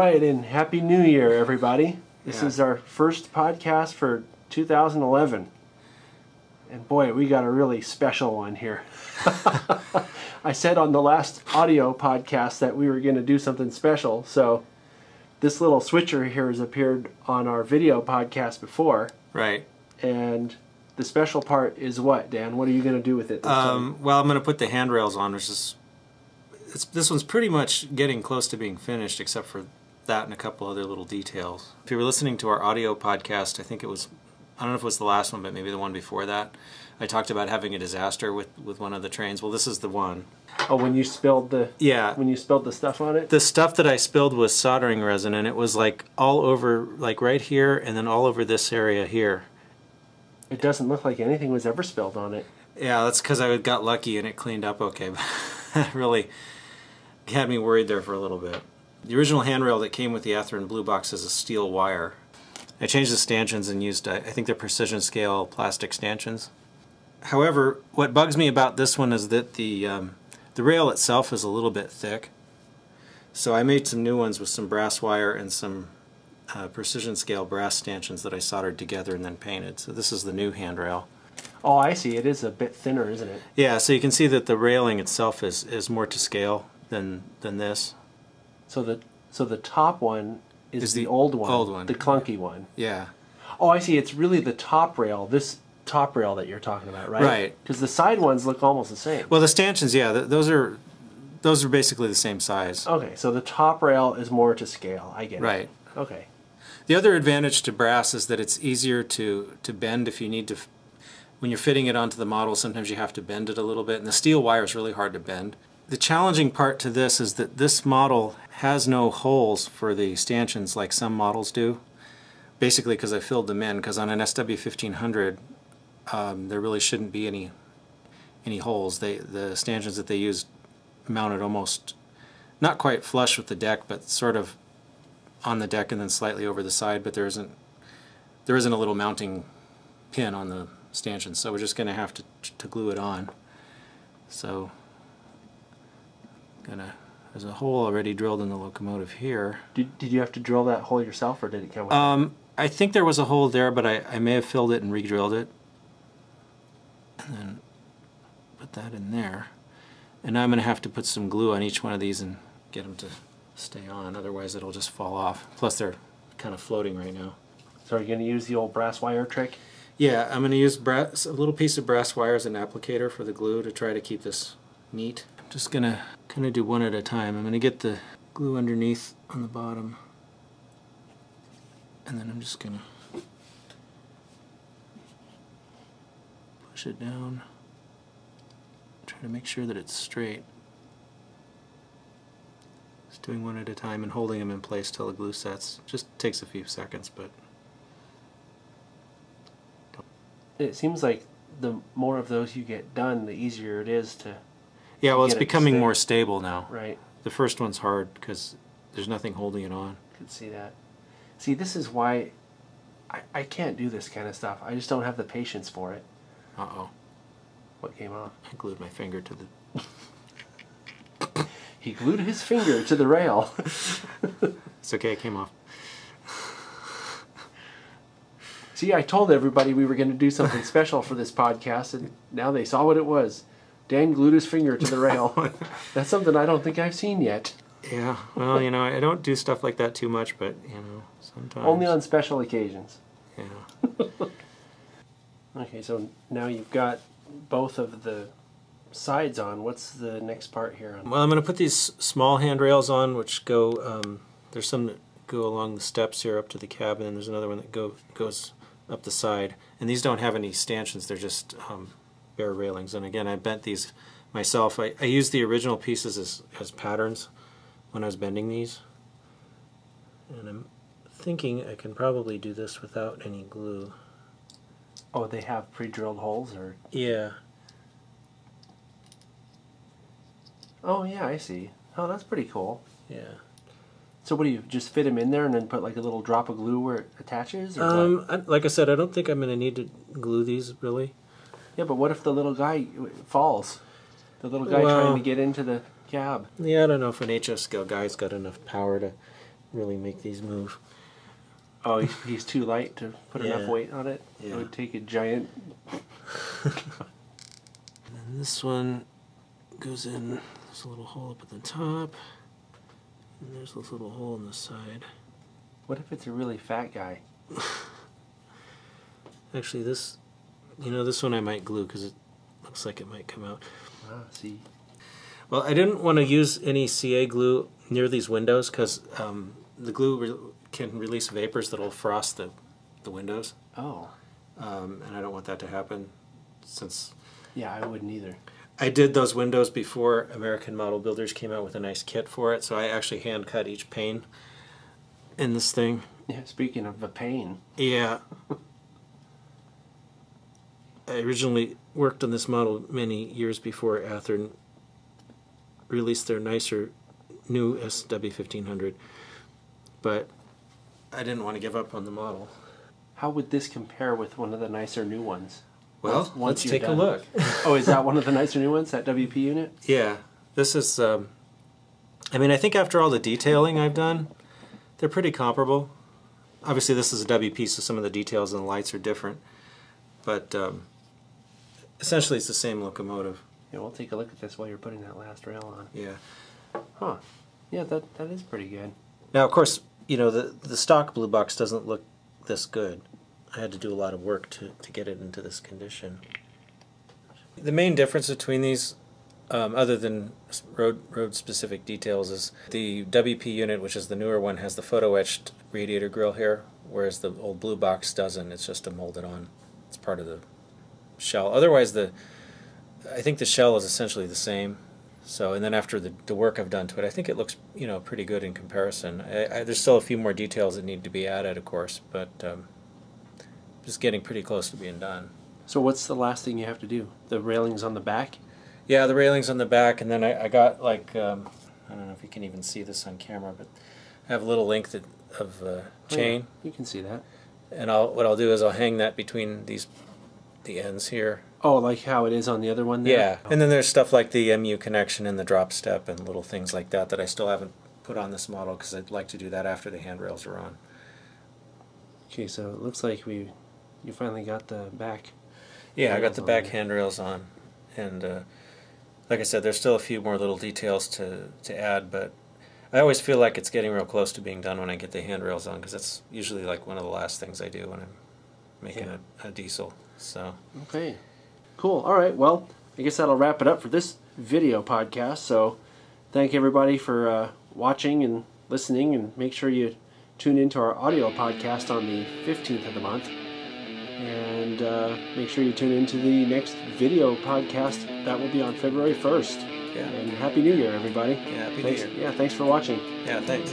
right, and Happy New Year, everybody. This Yeah. is our first podcast for 2011. And boy, we got a really special one here. I said on the last audio podcast that we were going to do something special, so this little switcher here has appeared on our video podcast before. Right. And the special part is what, Dan? What are you going to do with it this time? Um, well, I'm going to put the handrails on, which is it's, this one's pretty much getting close to being finished, except for that and a couple other little details. If you were listening to our audio podcast, I think it was I don't know if it was the last one, but maybe the one before that. I talked about having a disaster with, with one of the trains. Well, this is the one. Oh, when you spilled the Yeah. when you spilled the stuff on it? The stuff that I spilled was soldering resin, and it was like all over, like right here, and then all over this area here. It doesn't look like anything was ever spilled on it. Yeah, that's because I got lucky and it cleaned up okay. But that really had me worried there for a little bit. The original handrail that came with the Athearn Blue Box is a steel wire. I changed the stanchions and used, I think they're precision scale plastic stanchions. However, what bugs me about this one is that the, um, the rail itself is a little bit thick. So I made some new ones with some brass wire and some uh, precision scale brass stanchions that I soldered together and then painted. So this is the new handrail. Oh, I see. It is a bit thinner, isn't it? Yeah, so you can see that the railing itself is, is more to scale than than this. So the so the top one is, Is the, the old one, old one. the clunky one. Yeah. Oh, I see. It's really the top rail. This top rail that you're talking about, right? Right. Because the side ones look almost the same. Well, the stanchions, yeah, th- those are those are basically the same size. Okay, so the top rail is more to scale. I get Right. it. Right. Okay. The other advantage to brass is that it's easier to to bend if you need to. When you're fitting it onto the model, sometimes you have to bend it a little bit, and the steel wire is really hard to bend. The challenging part to this is that this model has no holes for the stanchions like some models do. Basically, because I filled them in. Because on an SW1500, um, there really shouldn't be any any holes. They the stanchions that they used mounted almost not quite flush with the deck, but sort of on the deck and then slightly over the side. But there isn't there isn't a little mounting pin on the stanchion, so we're just going to have to to glue it on. So gonna there's a hole already drilled in the locomotive here. Did, did you have to drill that hole yourself, or did it come with? Um, I think there was a hole there, but I, I may have filled it and re-drilled it. And then put that in there. And now I'm going to have to put some glue on each one of these and get them to stay on, otherwise it'll just fall off. Plus they're kind of floating right now. so are you going to use the old brass wire trick? Yeah, I'm going to use brass, a little piece of brass wire as an applicator for the glue to try to keep this neat. I'm just going to kind of do one at a time. I'm going to get the glue underneath on the bottom. And then I'm just going to push it down. Try to make sure that it's straight. Just doing one at a time and holding them in place till the glue sets. Just takes a few seconds, but It seems like the more of those you get done, the easier it is to. Yeah, well, it's it becoming more stable now. Right. The first one's hard because there's nothing holding it on. Could see that. See, this is why I, I can't do this kind of stuff. I just don't have the patience for it. Uh oh, What came off? I glued my finger to the. He glued his finger to the rail. It's okay, it came off. See, I told everybody we were going to do something special for this podcast, and now they saw what it was. Dan glued his finger to the rail. That's something I don't think I've seen yet. Yeah, well, you know, I don't do stuff like that too much, but you know, sometimes. Only on special occasions. Yeah. Okay, so now you've got both of the sides on. What's the next part here? On? Well, I'm going to put these small handrails on, which go. Um, there's some that go along the steps here up to the cabin, and there's another one that go goes up the side. And these don't have any stanchions; they're just um, railings. And again, I bent these myself. I, I used the original pieces as as patterns when I was bending these. And I'm thinking I can probably do this without any glue. Oh, they have pre-drilled holes, or Yeah. oh yeah, I see. Oh, that's pretty cool. Yeah. So what do you just fit them in there and then put like a little drop of glue where it attaches? Or? Um, I, like I said, I don't think I'm going to need to glue these really. Yeah, but what if the little guy falls? The little guy Well- trying to get into the cab. Yeah, I don't know if an HO scale guy's got enough power to really make these move. Oh, he's, he's too light to put enough weight on it. Yeah. It would take a giant. And this one goes in. There's a little hole up at the top, and there's this little hole in the side. What if it's a really fat guy? Actually, this, you know, this one I might glue because it looks like it might come out. Ah, see. Well, I didn't want to use any CA glue near these windows because um, the glue re- can release vapors that'll frost the, the windows, Oh, um, and I don't want that to happen since yeah, I wouldn't either. I did those windows before American Model Builders came out with a nice kit for it, so I actually hand cut each pane in this thing. Yeah, speaking of a pane. Yeah. I originally worked on this model many years before Athearn released their nicer new SW1500, but I didn't want to give up on the model. how would this compare with one of the nicer new ones? Well, Once- once let's take done. a look. Oh, is that one of the nicer new ones? That WP unit? yeah, this is. Um, I mean, I think after all the detailing I've done, they're pretty comparable. Obviously, this is a WP, so some of the details and the lights are different, but um, essentially it's the same locomotive. Yeah, we'll take a look at this while you're putting that last rail on. Yeah. Huh. Yeah, that that is pretty good. Now, of course, you know the the stock blue box doesn't look this good. I had to do a lot of work to to get it into this condition. The main difference between these, um, other than road road specific details, is the WP unit, which is the newer one, has the photo etched radiator grill here, whereas the old blue box doesn't. It's just a molded on. It's part of the shell. Otherwise, the I think the shell is essentially the same. So, and then after the, the work I've done to it, I think it looks, you know, pretty good in comparison. I, I, there's still a few more details that need to be added, of course, but um, just getting pretty close to being done. So what's the last thing you have to do? The railings on the back? Yeah, the railings on the back, and then I, I got like, um, I don't know if you can even see this on camera, but I have a little length of, of uh, Oh, yeah, chain, you can see that. and I'll what I'll do is I'll hang that between these, the ends here. Oh, like how it is on the other one there? Yeah, and then there's stuff like the MU connection and the drop step and little things like that that I still haven't put on this model because I'd like to do that after the handrails are on. Okay, so it looks like we you finally got the back. Yeah, I got the back handrails on, and uh, like I said, there's still a few more little details to to add, but I always feel like it's getting real close to being done when I get the handrails on because that's usually like one of the last things I do when I'm making Yeah. a, a diesel. So Okay. Cool. All right. Well, I guess that'll wrap it up for this video podcast. So, thank everybody for uh, watching and listening, and make sure you tune into our audio podcast on the 15th of the month. And uh, make sure you tune into the next video podcast that will be on February 1st. yeah, And Happy New Year, everybody. yeah, happy New Year. yeah, thanks for watching. Yeah, thanks.